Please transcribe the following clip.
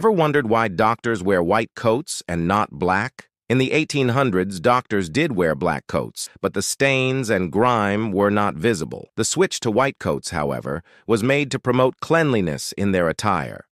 Ever wondered why doctors wear white coats and not black? In the 1800s, doctors did wear black coats, but the stains and grime were not visible. The switch to white coats, however, was made to promote cleanliness in their attire.